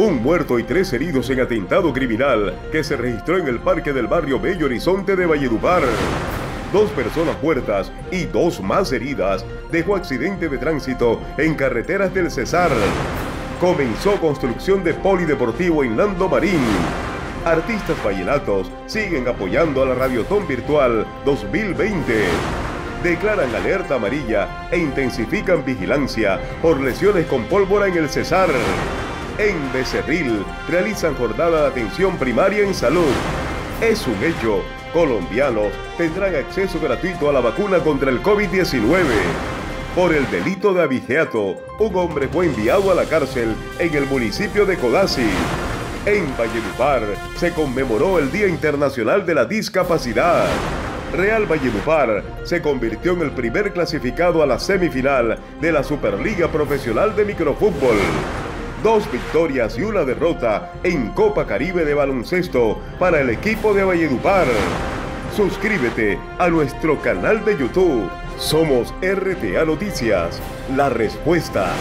un muerto y tres heridos en atentado criminal que se registró en el parque del barrio Bello Horizonte de Valledupar. Dos personas muertas y dos más heridas dejó accidente de tránsito en carreteras del Cesar. Comenzó construcción de polideportivo en Lando Marín. Artistas vallenatos siguen apoyando a la Radiotón Virtual 2020. Declaran alerta amarilla e intensifican vigilancia por lesiones con pólvora en el Cesar. En Becerril realizan jornada de atención primaria en salud. Es un hecho colombianos tendrán acceso gratuito a la vacuna contra el COVID-19. Por el delito de abigeato, un hombre fue enviado a la cárcel en el municipio de Codazzi. En Valledupar se conmemoró el Día Internacional de la Discapacidad. Real Valledupar se convirtió en el primer clasificado a la semifinal de la Superliga Profesional de Microfútbol dos victorias y una derrota en Copa Caribe de Baloncesto para el equipo de Valledupar. Suscríbete a nuestro canal de YouTube. Somos RTA Noticias, la respuesta.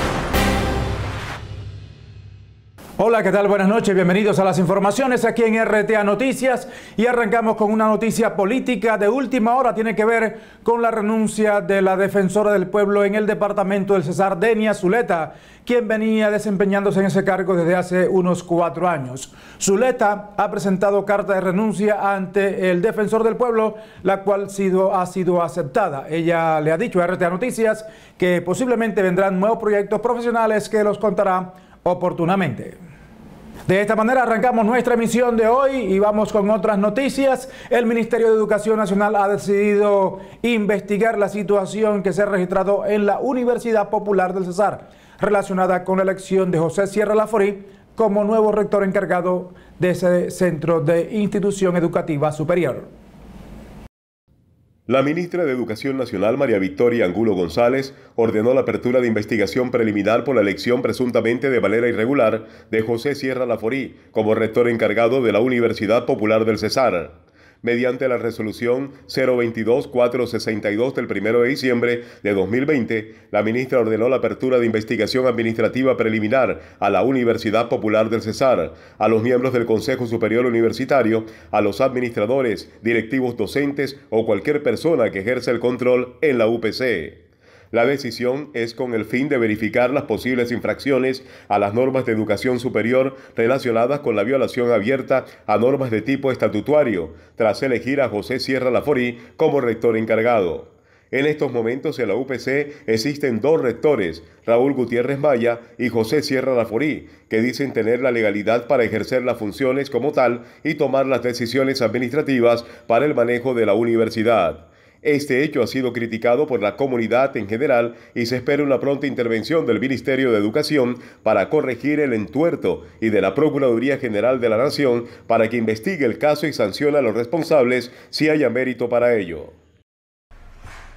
Hola, ¿qué tal? Buenas noches, bienvenidos a las informaciones aquí en RTA Noticias y arrancamos con una noticia política de última hora, tiene que ver con la renuncia de la defensora del pueblo en el departamento del Cesar, Denia Zuleta, quien venía desempeñándose en ese cargo desde hace unos cuatro años. Zuleta ha presentado carta de renuncia ante el defensor del pueblo, la cual sido, ha sido aceptada. Ella le ha dicho a RTA Noticias que posiblemente vendrán nuevos proyectos profesionales que los contará oportunamente. De esta manera arrancamos nuestra emisión de hoy y vamos con otras noticias. El Ministerio de Educación Nacional ha decidido investigar la situación que se ha registrado en la Universidad Popular del Cesar relacionada con la elección de José Sierra Laforí como nuevo rector encargado de ese centro de institución educativa superior. La ministra de Educación Nacional, María Victoria Angulo González, ordenó la apertura de investigación preliminar por la elección presuntamente de manera irregular de José Sierra Laforí como rector encargado de la Universidad Popular del Cesar mediante la resolución 022-462 del 1 de diciembre de 2020, la ministra ordenó la apertura de investigación administrativa preliminar a la Universidad Popular del Cesar, a los miembros del Consejo Superior Universitario, a los administradores, directivos docentes o cualquier persona que ejerza el control en la UPC. La decisión es con el fin de verificar las posibles infracciones a las normas de educación superior relacionadas con la violación abierta a normas de tipo estatutario, tras elegir a José Sierra Laforí como rector encargado. En estos momentos en la UPC existen dos rectores, Raúl Gutiérrez Maya y José Sierra Laforí, que dicen tener la legalidad para ejercer las funciones como tal y tomar las decisiones administrativas para el manejo de la universidad. Este hecho ha sido criticado por la comunidad en general y se espera una pronta intervención del Ministerio de Educación para corregir el entuerto y de la Procuraduría General de la Nación para que investigue el caso y sancione a los responsables si haya mérito para ello.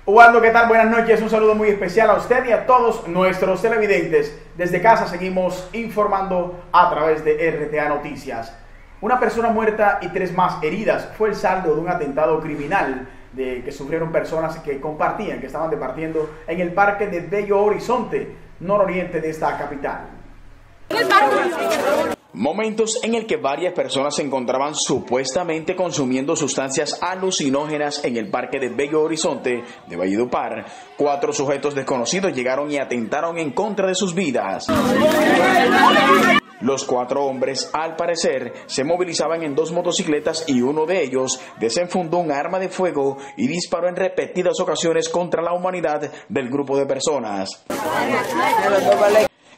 Ubaldo, ¿qué tal? Buenas noches. Un saludo muy especial a usted y a todos nuestros televidentes. Desde casa seguimos informando a través de RTA Noticias. Una persona muerta y tres más heridas fue el saldo de un atentado criminal de, que sufrieron personas que compartían, que estaban departiendo en el parque de Bello Horizonte, nororiente de esta capital. Momentos en el que varias personas se encontraban supuestamente consumiendo sustancias alucinógenas en el parque de Bello Horizonte de Valledupar. Cuatro sujetos desconocidos llegaron y atentaron en contra de sus vidas. Los cuatro hombres, al parecer, se movilizaban en dos motocicletas y uno de ellos desenfundó un arma de fuego y disparó en repetidas ocasiones contra la humanidad del grupo de personas.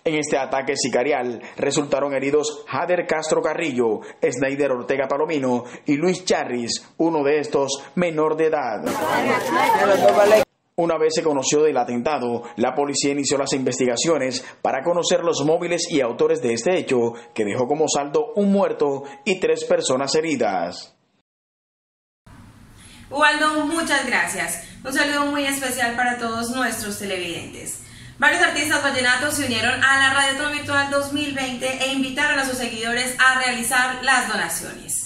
En este ataque sicarial resultaron heridos Jader Castro Carrillo, Snyder Ortega Palomino y Luis Charris, uno de estos menor de edad. Una vez se conoció del atentado, la policía inició las investigaciones para conocer los móviles y autores de este hecho, que dejó como saldo un muerto y tres personas heridas. Ubaldo, muchas gracias. Un saludo muy especial para todos nuestros televidentes. Varios artistas vallenatos se unieron a la Radio Virtual 2020 e invitaron a sus seguidores a realizar las donaciones.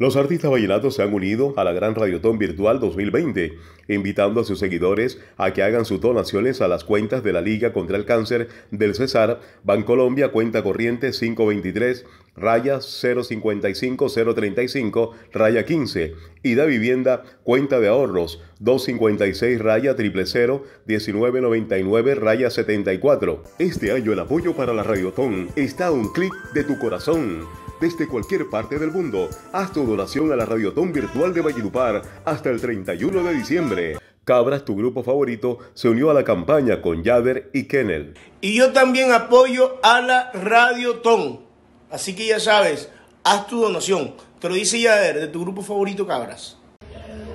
Los artistas vallenatos se han unido a la Gran Radiotón Virtual 2020, invitando a sus seguidores a que hagan sus donaciones a las cuentas de la Liga contra el Cáncer del Cesar, Bancolombia, cuenta corriente 523, raya 055-035, raya 15, y da vivienda, cuenta de ahorros 256, raya 000, 1999, raya 74. Este año el apoyo para la Radiotón está a un clic de tu corazón desde cualquier parte del mundo. Haz tu donación a la Radiotón Virtual de Valledupar hasta el 31 de diciembre. Cabras, tu grupo favorito, se unió a la campaña con Yader y Kennel. Y yo también apoyo a la Radiotón. Así que ya sabes, haz tu donación. Te lo dice Yader, de tu grupo favorito Cabras.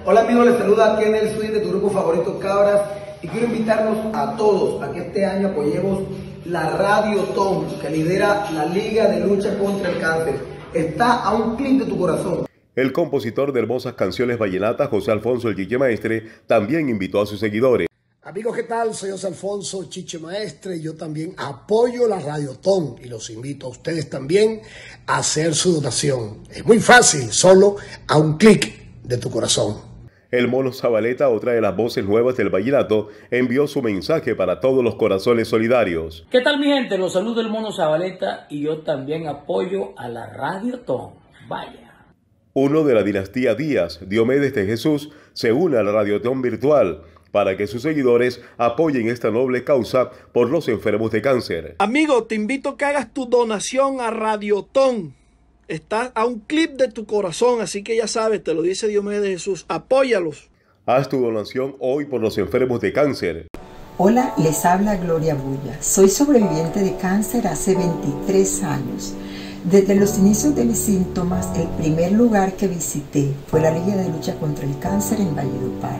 Hola amigos, les saluda Kennel Swin de tu grupo favorito Cabras y quiero invitarnos a todos a que este año apoyemos la Radio Tom, que lidera la Liga de Lucha contra el Cáncer. Está a un clic de tu corazón. El compositor de hermosas canciones vallenatas, José Alfonso El Chiche Maestre, también invitó a sus seguidores. Amigos, ¿qué tal? Soy José Alfonso Chiche Maestre y yo también apoyo la Radiotón y los invito a ustedes también a hacer su donación. Es muy fácil, solo a un clic de tu corazón. El mono Zabaleta, otra de las voces nuevas del vallenato, envió su mensaje para todos los corazones solidarios. ¿Qué tal mi gente? Los saludo el mono Zabaleta y yo también apoyo a la Radio Tom. Vaya. Uno de la dinastía Díaz, Diomedes de Jesús, se une a la Radiotón virtual para que sus seguidores apoyen esta noble causa por los enfermos de cáncer. Amigo, te invito a que hagas tu donación a Radiotón Está a un clip de tu corazón, así que ya sabes, te lo dice Diomedes de Jesús, apóyalos. Haz tu donación hoy por los enfermos de cáncer. Hola, les habla Gloria Bulla. Soy sobreviviente de cáncer hace 23 años. Desde los inicios de mis síntomas, el primer lugar que visité fue la Liga de Lucha contra el Cáncer en Valledupar.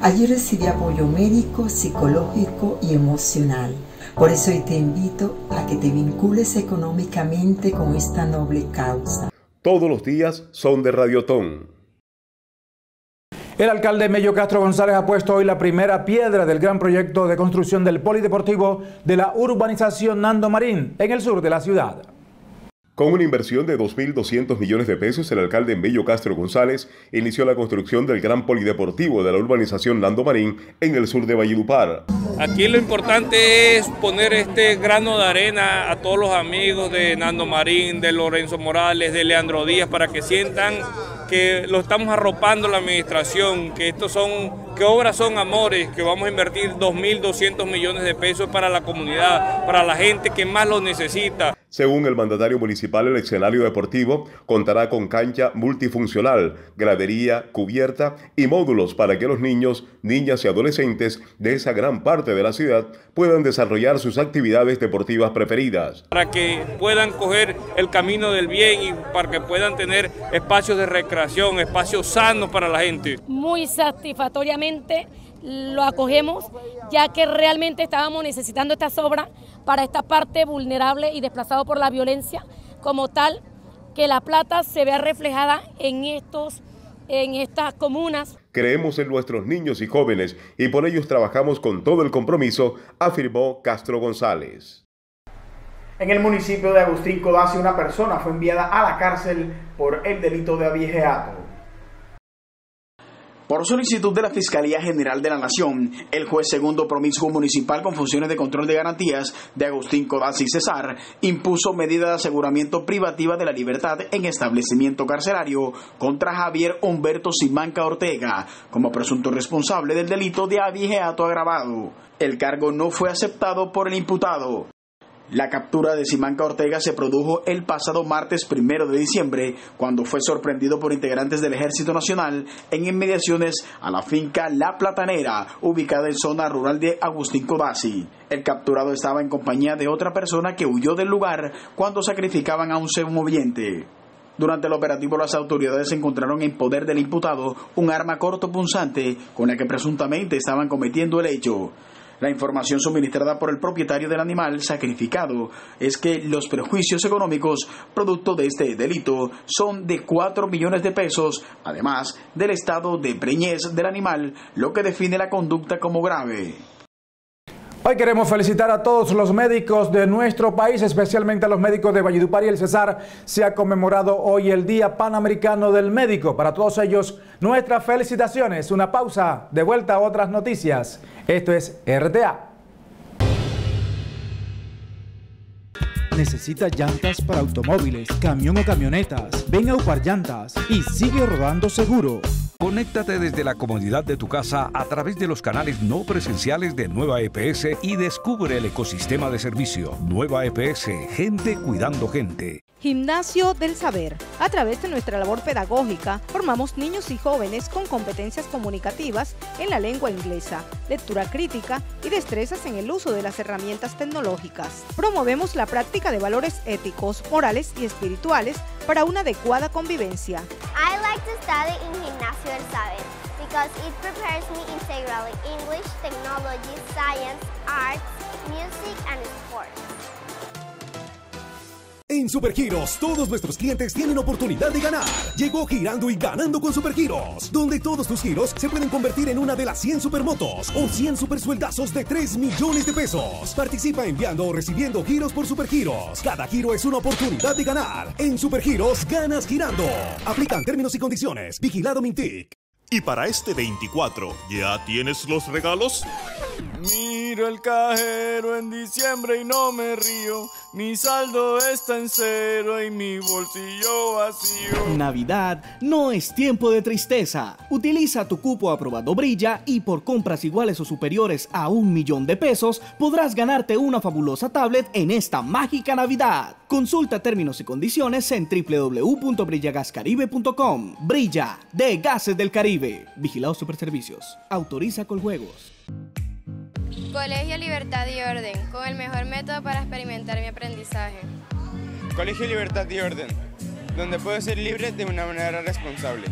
Allí recibí apoyo médico, psicológico y emocional. Por eso hoy te invito a que te vincules económicamente con esta noble causa. Todos los días son de Radiotón. El alcalde Mello Castro González ha puesto hoy la primera piedra del gran proyecto de construcción del polideportivo de la urbanización Nando Marín en el sur de la ciudad. Con una inversión de 2.200 millones de pesos, el alcalde Bello Castro González inició la construcción del gran polideportivo de la urbanización Nando Marín en el sur de Valledupar. Aquí lo importante es poner este grano de arena a todos los amigos de Nando Marín, de Lorenzo Morales, de Leandro Díaz, para que sientan que lo estamos arropando la administración, que estos son, que obras son amores, que vamos a invertir 2.200 millones de pesos para la comunidad, para la gente que más lo necesita. Según el mandatario municipal, el escenario deportivo contará con cancha multifuncional, gradería, cubierta y módulos para que los niños, niñas y adolescentes de esa gran parte de la ciudad puedan desarrollar sus actividades deportivas preferidas. Para que puedan coger el camino del bien y para que puedan tener espacios de recreación, espacios sanos para la gente. Muy satisfactoriamente lo acogemos, ya que realmente estábamos necesitando esta obras para esta parte vulnerable y desplazado por la violencia, como tal, que la plata se vea reflejada en estos en estas comunas. Creemos en nuestros niños y jóvenes y por ellos trabajamos con todo el compromiso, afirmó Castro González. En el municipio de Agustín Codazzi, una persona fue enviada a la cárcel por el delito de aviejeato. Por solicitud de la Fiscalía General de la Nación, el juez segundo promiscuo municipal con funciones de control de garantías de Agustín Codazzi Cesar impuso medida de aseguramiento privativa de la libertad en establecimiento carcelario contra Javier Humberto Simanca Ortega como presunto responsable del delito de aviejeato agravado. El cargo no fue aceptado por el imputado. La captura de Simanca Ortega se produjo el pasado martes primero de diciembre, cuando fue sorprendido por integrantes del Ejército Nacional en inmediaciones a la finca La Platanera, ubicada en zona rural de Agustín Codazzi. El capturado estaba en compañía de otra persona que huyó del lugar cuando sacrificaban a un moviente. Durante el operativo las autoridades encontraron en poder del imputado un arma corto punzante con la que presuntamente estaban cometiendo el hecho. La información suministrada por el propietario del animal sacrificado es que los prejuicios económicos producto de este delito son de 4 millones de pesos, además del estado de preñez del animal, lo que define la conducta como grave. Hoy queremos felicitar a todos los médicos de nuestro país, especialmente a los médicos de Valledupar y el Cesar. Se ha conmemorado hoy el Día Panamericano del Médico. Para todos ellos, nuestras felicitaciones. Una pausa, de vuelta a otras noticias. Esto es RTA. ¿Necesita llantas para automóviles, camión o camionetas? Ven a Upar Llantas y sigue rodando seguro. Conéctate desde la comodidad de tu casa a través de los canales no presenciales de Nueva EPS y descubre el ecosistema de servicio. Nueva EPS, gente cuidando gente. Gimnasio del Saber. A través de nuestra labor pedagógica, formamos niños y jóvenes con competencias comunicativas en la lengua inglesa, lectura crítica y destrezas en el uso de las herramientas tecnológicas. Promovemos la práctica de valores éticos, morales y espirituales para una adecuada convivencia. I like to study in Gimnasio del Saber because it prepares me integrally English, technology, science, arts, music and sports. En Supergiros, todos nuestros clientes tienen oportunidad de ganar. Llegó girando y ganando con Supergiros, donde todos tus giros se pueden convertir en una de las 100 supermotos o 100 supersueldazos de 3 millones de pesos. Participa enviando o recibiendo giros por Supergiros. Cada giro es una oportunidad de ganar. En Supergiros, ganas girando. Aplican términos y condiciones. Vigilado Mintic. Y para este 24, ¿ya tienes los regalos? Miro el cajero en diciembre y no me río. Mi saldo está en cero y mi bolsillo vacío. Navidad no es tiempo de tristeza. Utiliza tu cupo aprobado Brilla y por compras iguales o superiores a un millón de pesos podrás ganarte una fabulosa tablet en esta mágica Navidad. Consulta términos y condiciones en www.brillagascaribe.com. Brilla de Gases del Caribe. Vigilado Superservicios. Autoriza con juegos. Colegio Libertad y Orden, con el mejor método para experimentar mi aprendizaje. Colegio Libertad y Orden, donde puedo ser libre de una manera responsable.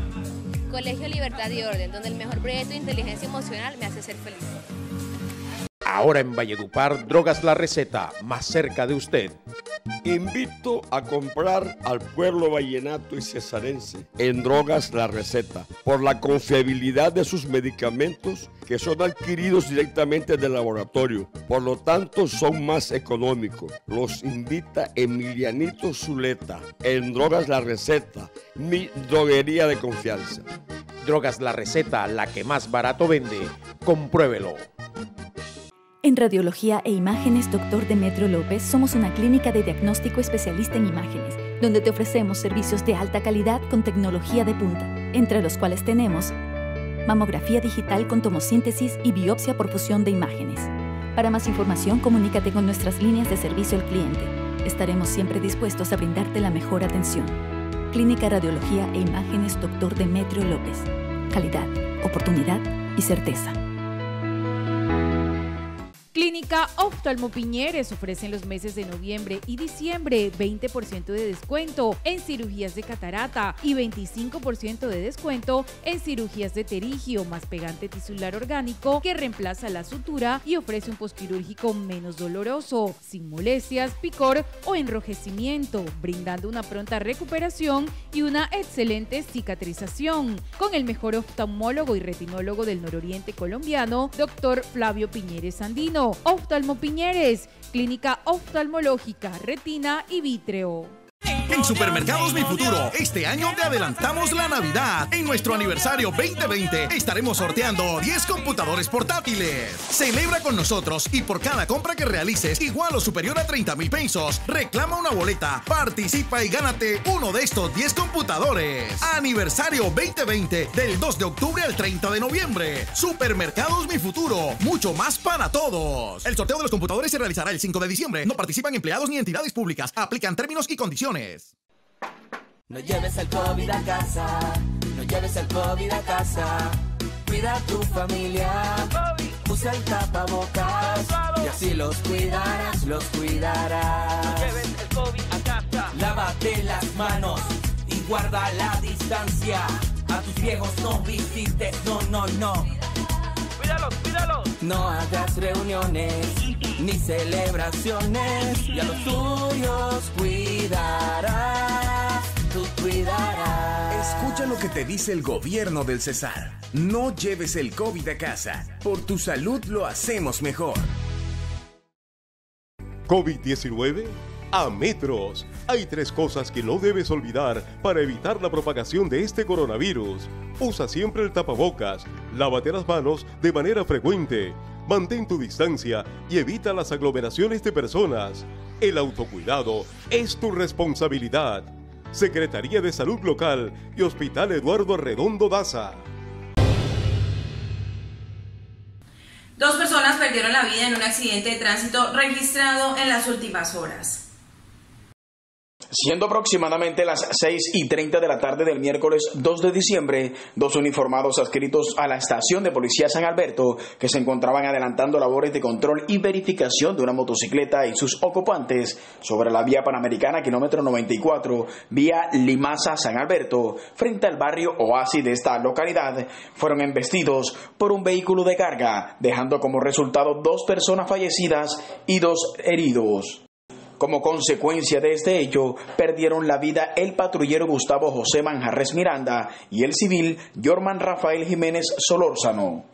Colegio Libertad y Orden, donde el mejor proyecto de inteligencia emocional me hace ser feliz. Ahora en Valledupar, Drogas La Receta, más cerca de usted. Invito a comprar al pueblo vallenato y cesarense en Drogas La Receta por la confiabilidad de sus medicamentos que son adquiridos directamente del laboratorio. Por lo tanto, son más económicos. Los invita Emilianito Zuleta en Drogas La Receta, mi droguería de confianza. Drogas La Receta, la que más barato vende. Compruébelo. En Radiología e Imágenes Dr. Demetrio López somos una clínica de diagnóstico especialista en imágenes, donde te ofrecemos servicios de alta calidad con tecnología de punta, entre los cuales tenemos mamografía digital con tomosíntesis y biopsia por fusión de imágenes. Para más información, comunícate con nuestras líneas de servicio al cliente. Estaremos siempre dispuestos a brindarte la mejor atención. Clínica Radiología e Imágenes Dr. Demetrio López. Calidad, oportunidad y certeza. Clínica Oftalmo Piñeres ofrece en los meses de noviembre y diciembre 20% de descuento en cirugías de catarata y 25% de descuento en cirugías de terigio más pegante tisular orgánico que reemplaza la sutura y ofrece un posquirúrgico menos doloroso, sin molestias, picor o enrojecimiento, brindando una pronta recuperación y una excelente cicatrización. Con el mejor oftalmólogo y retinólogo del nororiente colombiano, doctor Flavio Piñeres Andino. Oftalmo Piñeres, Clínica Oftalmológica, Retina y Vítreo. En Supermercados Mi Futuro, este año te adelantamos la Navidad. En nuestro aniversario 2020 estaremos sorteando 10 computadores portátiles. Celebra con nosotros y por cada compra que realices, igual o superior a 30 mil pesos, reclama una boleta, participa y gánate uno de estos 10 computadores. Aniversario 2020 del 2 de octubre al 30 de noviembre. Supermercados Mi Futuro, mucho más para todos. El sorteo de los computadores se realizará el 5 de diciembre. No participan empleados ni entidades públicas. Aplican términos y condiciones. No lleves el COVID a casa, no lleves el COVID a casa. Cuida a tu familia, usa el tapabocas y así los cuidarás, los cuidarás. No lleves el COVID a casa. Lávate las manos y guarda la distancia. A tus viejos no visites, no, no, no. Cuídalos, cuídalos. No hagas reuniones ni celebraciones y a los tuyos cuidarás, tú cuidarás. Escucha lo que te dice el gobierno del Cesar. No lleves el COVID a casa. Por tu salud lo hacemos mejor. COVID-19 a metros. Hay tres cosas que no debes olvidar para evitar la propagación de este coronavirus. Usa siempre el tapabocas, lávate las manos de manera frecuente, mantén tu distancia y evita las aglomeraciones de personas. El autocuidado es tu responsabilidad. Secretaría de Salud Local y Hospital Eduardo Arredondo Daza. Dos personas perdieron la vida en un accidente de tránsito registrado en las últimas horas. Siendo aproximadamente las 6 y 30 de la tarde del miércoles 2 de diciembre, dos uniformados adscritos a la estación de policía San Alberto, que se encontraban adelantando labores de control y verificación de una motocicleta y sus ocupantes sobre la vía panamericana kilómetro 94, vía Limaza San Alberto, frente al barrio Oasis de esta localidad, fueron embestidos por un vehículo de carga, dejando como resultado dos personas fallecidas y dos heridos. Como consecuencia de este hecho, perdieron la vida el patrullero Gustavo José Manjarres Miranda y el civil Jorman Rafael Jiménez Solórzano.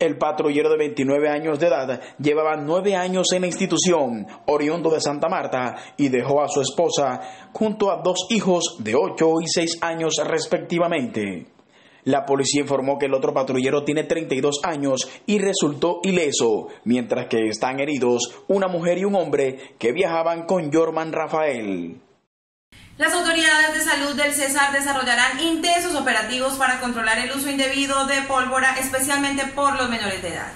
El patrullero de 29 años de edad llevaba nueve años en la institución, oriundo de Santa Marta, y dejó a su esposa junto a dos hijos de 8 y 6 años respectivamente. La policía informó que el otro patrullero tiene 32 años y resultó ileso, mientras que están heridos una mujer y un hombre que viajaban con Jorman Rafael. Las autoridades de salud del César desarrollarán intensos operativos para controlar el uso indebido de pólvora, especialmente por los menores de edad.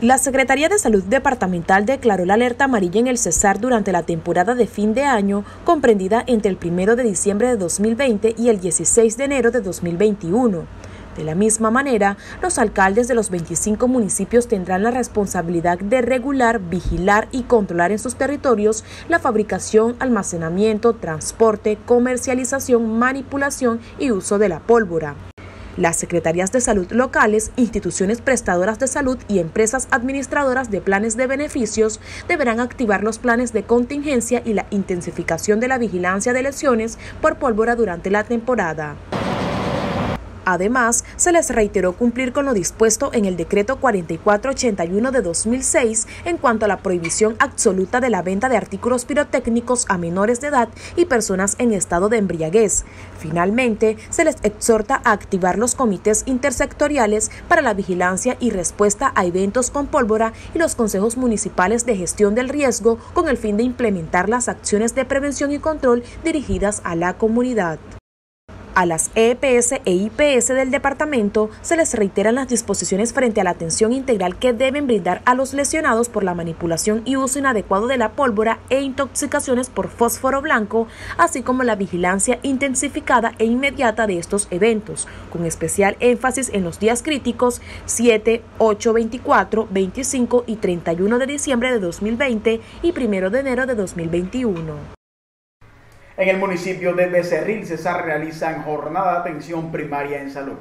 La Secretaría de Salud Departamental declaró la alerta amarilla en el Cesar durante la temporada de fin de año, comprendida entre el 1 de diciembre de 2020 y el 16 de enero de 2021. De la misma manera, los alcaldes de los 25 municipios tendrán la responsabilidad de regular, vigilar y controlar en sus territorios la fabricación, almacenamiento, transporte, comercialización, manipulación y uso de la pólvora. Las secretarías de salud locales, instituciones prestadoras de salud y empresas administradoras de planes de beneficios deberán activar los planes de contingencia y la intensificación de la vigilancia de lesiones por pólvora durante la temporada. Además, se les reiteró cumplir con lo dispuesto en el decreto 4481 de 2006 en cuanto a la prohibición absoluta de la venta de artículos pirotécnicos a menores de edad y personas en estado de embriaguez. Finalmente, se les exhorta a activar los comités intersectoriales para la vigilancia y respuesta a eventos con pólvora y los consejos municipales de gestión del riesgo con el fin de implementar las acciones de prevención y control dirigidas a la comunidad. A las EPS e IPS del departamento se les reiteran las disposiciones frente a la atención integral que deben brindar a los lesionados por la manipulación y uso inadecuado de la pólvora e intoxicaciones por fósforo blanco, así como la vigilancia intensificada e inmediata de estos eventos, con especial énfasis en los días críticos 7, 8, 24, 25 y 31 de diciembre de 2020 y 1 de enero de 2021. En el municipio de Becerril, Cesar realizan jornada de atención primaria en salud.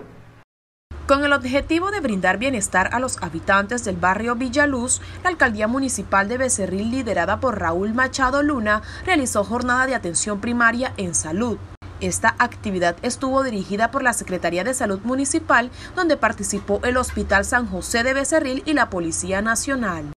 Con el objetivo de brindar bienestar a los habitantes del barrio Villaluz, la alcaldía municipal de Becerril, liderada por Raúl Machado Luna, realizó jornada de atención primaria en salud. Esta actividad estuvo dirigida por la Secretaría de Salud Municipal, donde participó el Hospital San José de Becerril y la Policía Nacional.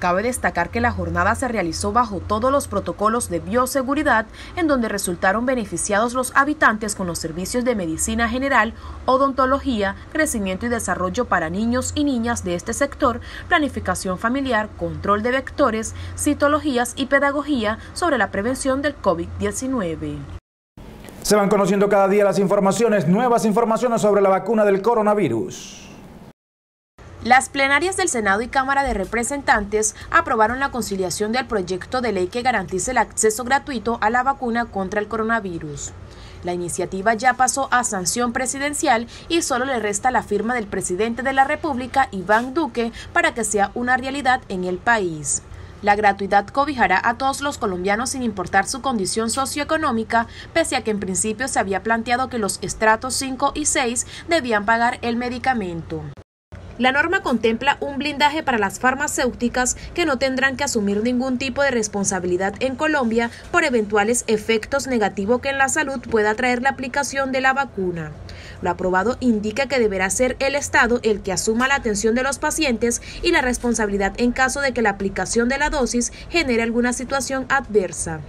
Cabe destacar que la jornada se realizó bajo todos los protocolos de bioseguridad, en donde resultaron beneficiados los habitantes con los servicios de medicina general, odontología, crecimiento y desarrollo para niños y niñas de este sector, planificación familiar, control de vectores, citologías y pedagogía sobre la prevención del COVID-19. Se van conociendo cada día las informaciones, nuevas informaciones sobre la vacuna del coronavirus. Las plenarias del Senado y Cámara de Representantes aprobaron la conciliación del proyecto de ley que garantice el acceso gratuito a la vacuna contra el coronavirus. La iniciativa ya pasó a sanción presidencial y solo le resta la firma del presidente de la República, Iván Duque, para que sea una realidad en el país. La gratuidad cobijará a todos los colombianos sin importar su condición socioeconómica, pese a que en principio se había planteado que los estratos 5 y 6 debían pagar el medicamento. La norma contempla un blindaje para las farmacéuticas que no tendrán que asumir ningún tipo de responsabilidad en Colombia por eventuales efectos negativos que en la salud pueda traer la aplicación de la vacuna. Lo aprobado indica que deberá ser el Estado el que asuma la atención de los pacientes y la responsabilidad en caso de que la aplicación de la dosis genere alguna situación adversa.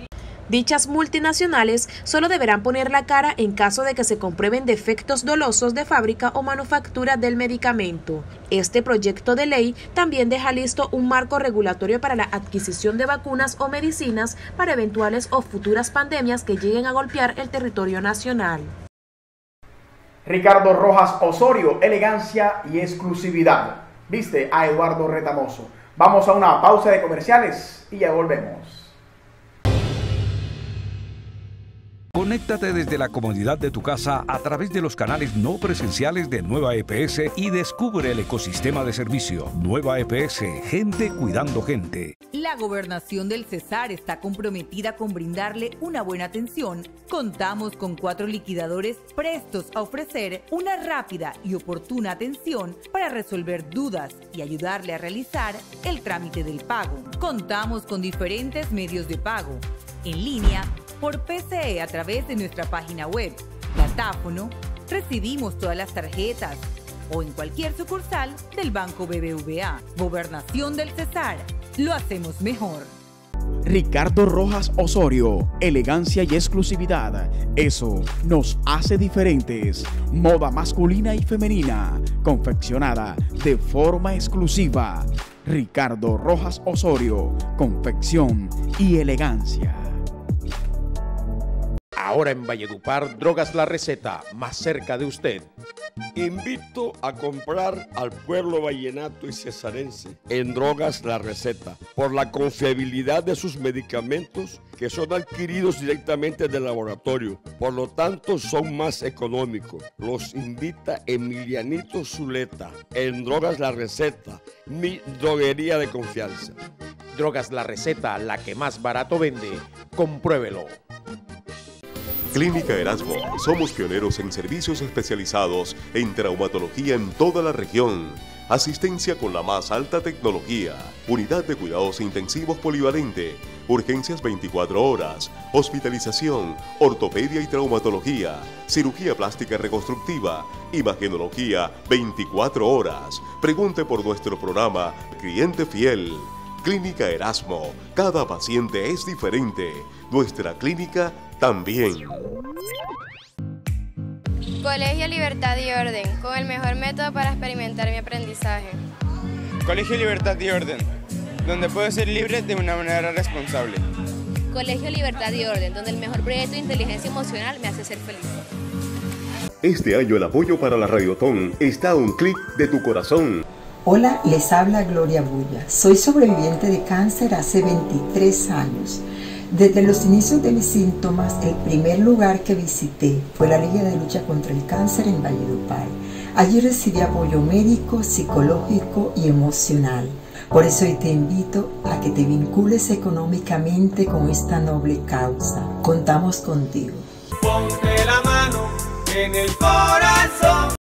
Dichas multinacionales solo deberán poner la cara en caso de que se comprueben defectos dolosos de fábrica o manufactura del medicamento. Este proyecto de ley también deja listo un marco regulatorio para la adquisición de vacunas o medicinas para eventuales o futuras pandemias que lleguen a golpear el territorio nacional. Ricardo Rojas Osorio, elegancia y exclusividad. Viste a Eduardo Retamoso. Vamos a una pausa de comerciales y ya volvemos. Conéctate desde la comodidad de tu casa a través de los canales no presenciales de Nueva EPS y descubre el ecosistema de servicio. Nueva EPS, gente cuidando gente. La gobernación del Cesar está comprometida con brindarle una buena atención. Contamos con cuatro liquidadores prestos a ofrecer una rápida y oportuna atención para resolver dudas y ayudarle a realizar el trámite del pago. Contamos con diferentes medios de pago, en línea, por PCE a través de nuestra página web, datáfono, recibimos todas las tarjetas o en cualquier sucursal del Banco BBVA. Gobernación del Cesar. Lo hacemos mejor. Ricardo Rojas Osorio, elegancia y exclusividad. Eso nos hace diferentes. Moda masculina y femenina, confeccionada de forma exclusiva. Ricardo Rojas Osorio, confección y elegancia. Ahora en Valledupar, Drogas La Receta, más cerca de usted. Invito a comprar al pueblo vallenato y cesarense en Drogas La Receta por la confiabilidad de sus medicamentos que son adquiridos directamente del laboratorio. Por lo tanto, son más económicos. Los invita Emilianito Zuleta en Drogas La Receta, mi droguería de confianza. Drogas La Receta, la que más barato vende. Compruébelo. Clínica Erasmo. Somos pioneros en servicios especializados en traumatología en toda la región. Asistencia con la más alta tecnología. Unidad de cuidados intensivos polivalente. Urgencias 24 horas. Hospitalización. Ortopedia y traumatología. Cirugía plástica reconstructiva. Imagenología 24 horas. Pregunte por nuestro programa Cliente Fiel. Clínica Erasmo. Cada paciente es diferente. Nuestra clínica también. Colegio Libertad y Orden, con el mejor método para experimentar mi aprendizaje. Colegio Libertad y Orden, donde puedo ser libre de una manera responsable. Colegio Libertad y Orden, donde el mejor proyecto de inteligencia emocional me hace ser feliz. Este año el apoyo para la Radiotón está a un clic de tu corazón. Hola, les habla Gloria Bulla. Soy sobreviviente de cáncer hace 23 años. Desde los inicios de mis síntomas, el primer lugar que visité fue la Liga de Lucha contra el Cáncer en Valledupar. Allí recibí apoyo médico, psicológico y emocional. Por eso hoy te invito a que te vincules económicamente con esta noble causa. Contamos contigo. Ponte la mano en el corazón.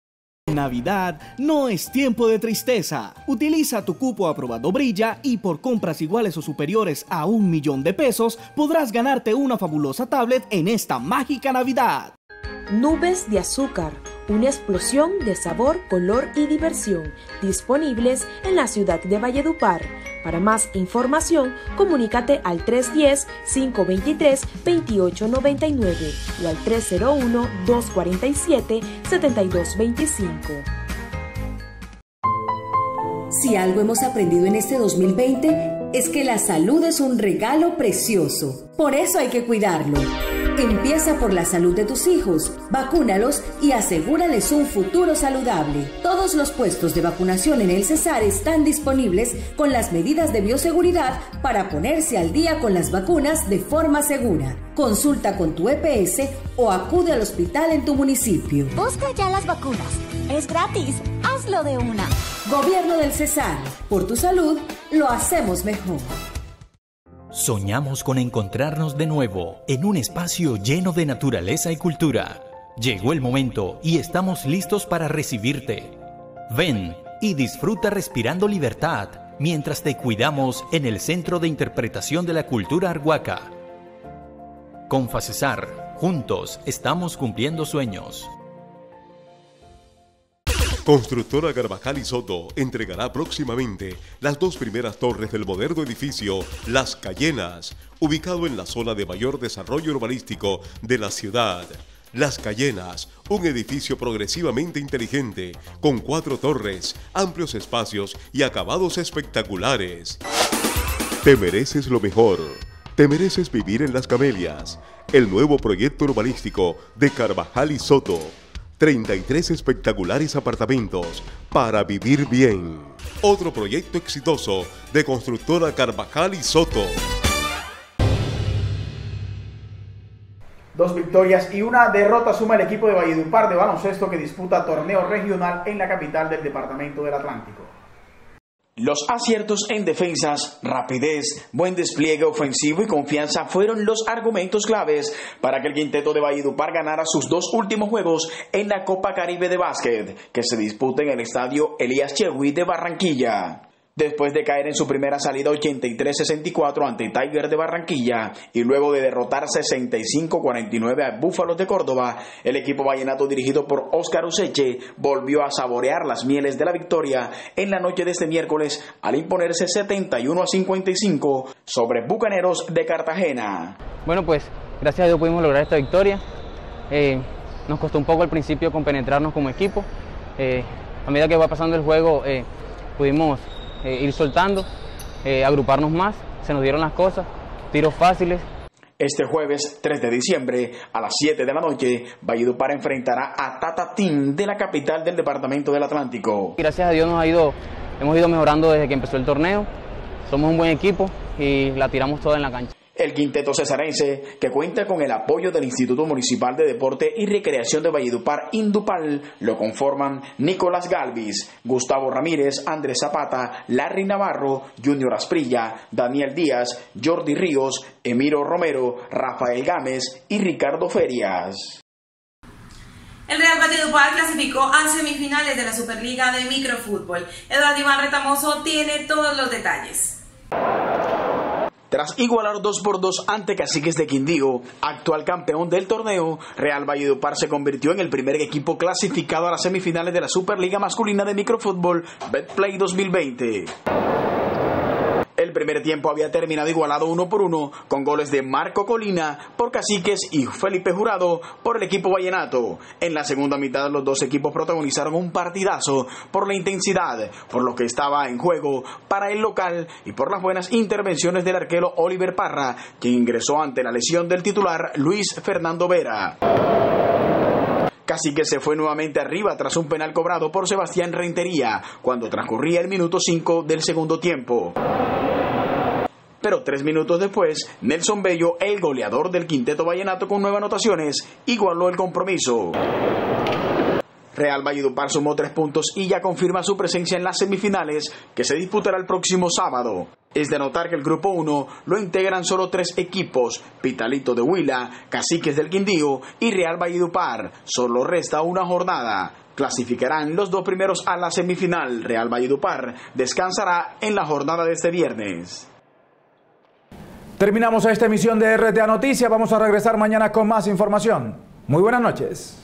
Navidad no es tiempo de tristeza. Utiliza tu cupo aprobado Brilla y por compras iguales o superiores a un millón de pesos podrás ganarte una fabulosa tablet en esta mágica Navidad. Nubes de azúcar, una explosión de sabor, color y diversión, disponibles en la ciudad de Valledupar. Para más información, comunícate al 310-523-2899 o al 301-247-7225. Si algo hemos aprendido en este 2020 es que la salud es un regalo precioso. Por eso hay que cuidarlo. Empieza por la salud de tus hijos, vacúnalos y asegúrales un futuro saludable. Todos los puestos de vacunación en el Cesar están disponibles con las medidas de bioseguridad para ponerse al día con las vacunas de forma segura. Consulta con tu EPS o acude al hospital en tu municipio. Busca ya las vacunas. Es gratis. Hazlo de una. Gobierno del Cesar. Por tu salud, lo hacemos mejor. Soñamos con encontrarnos de nuevo en un espacio lleno de naturaleza y cultura. Llegó el momento y estamos listos para recibirte. Ven y disfruta respirando libertad mientras te cuidamos en el Centro de Interpretación de la Cultura Arhuaca. Con Facesar, juntos estamos cumpliendo sueños. Constructora Carvajal y Soto entregará próximamente las dos primeras torres del moderno edificio Las Cayenas, ubicado en la zona de mayor desarrollo urbanístico de la ciudad. Las Cayenas, un edificio progresivamente inteligente, con cuatro torres, amplios espacios y acabados espectaculares. Te mereces lo mejor. Te mereces vivir en Las Camelias, el nuevo proyecto urbanístico de Carvajal y Soto 33 espectaculares apartamentos para vivir bien. Otro proyecto exitoso de constructora Carvajal y Soto. Dos victorias y una derrota suma el equipo de Valledupar de baloncesto que disputa torneo regional en la capital del departamento del Atlántico. Los aciertos en defensas, rapidez, buen despliegue ofensivo y confianza fueron los argumentos claves para que el quinteto de Valledupar ganara sus dos últimos juegos en la Copa Caribe de Básquet, que se disputa en el estadio Elías Chehui de Barranquilla después de caer en su primera salida 83-64 ante Tiger de Barranquilla y luego de derrotar 65-49 a Búfalos de Córdoba, el equipo vallenato dirigido por Óscar Useche volvió a saborear las mieles de la victoria en la noche de este miércoles al imponerse 71 55 sobre Bucaneros de Cartagena. Bueno, pues gracias a Dios pudimos lograr esta victoria. Eh, nos costó un poco al principio compenetrarnos como equipo. Eh, a medida que va pasando el juego, eh, pudimos eh, ir soltando, eh, agruparnos más, se nos dieron las cosas, tiros fáciles. Este jueves 3 de diciembre a las 7 de la noche, Valledupar enfrentará a Tata Team de la capital del departamento del Atlántico. Gracias a Dios nos ha ido, hemos ido mejorando desde que empezó el torneo, somos un buen equipo y la tiramos toda en la cancha. El quinteto cesarense, que cuenta con el apoyo del Instituto Municipal de Deporte y Recreación de Valledupar, Indupal, lo conforman Nicolás Galvis, Gustavo Ramírez, Andrés Zapata, Larry Navarro, Junior Asprilla, Daniel Díaz, Jordi Ríos, Emiro Romero, Rafael Gámez y Ricardo Ferias. El Real Valledupar clasificó a semifinales de la Superliga de Microfútbol. Eduardo Iván Retamoso tiene todos los detalles. Tras igualar 2 por 2 ante Caciques de Quindío, actual campeón del torneo, Real Valledupar se convirtió en el primer equipo clasificado a las semifinales de la Superliga Masculina de Microfútbol Betplay 2020. El primer tiempo había terminado igualado uno por uno con goles de Marco Colina por Caciques y Felipe Jurado por el equipo vallenato. En la segunda mitad los dos equipos protagonizaron un partidazo por la intensidad, por lo que estaba en juego para el local y por las buenas intervenciones del arquero Oliver Parra, quien ingresó ante la lesión del titular Luis Fernando Vera. Cacique se fue nuevamente arriba tras un penal cobrado por Sebastián Rentería cuando transcurría el minuto 5 del segundo tiempo pero tres minutos después, Nelson Bello, el goleador del quinteto vallenato con nueve anotaciones, igualó el compromiso. Real Valledupar sumó tres puntos y ya confirma su presencia en las semifinales que se disputará el próximo sábado. Es de notar que el grupo 1 lo integran solo tres equipos, Pitalito de Huila, Caciques del Quindío y Real Valledupar. Solo resta una jornada. Clasificarán los dos primeros a la semifinal. Real Valledupar descansará en la jornada de este viernes. Terminamos esta emisión de RTA Noticias. Vamos a regresar mañana con más información. Muy buenas noches.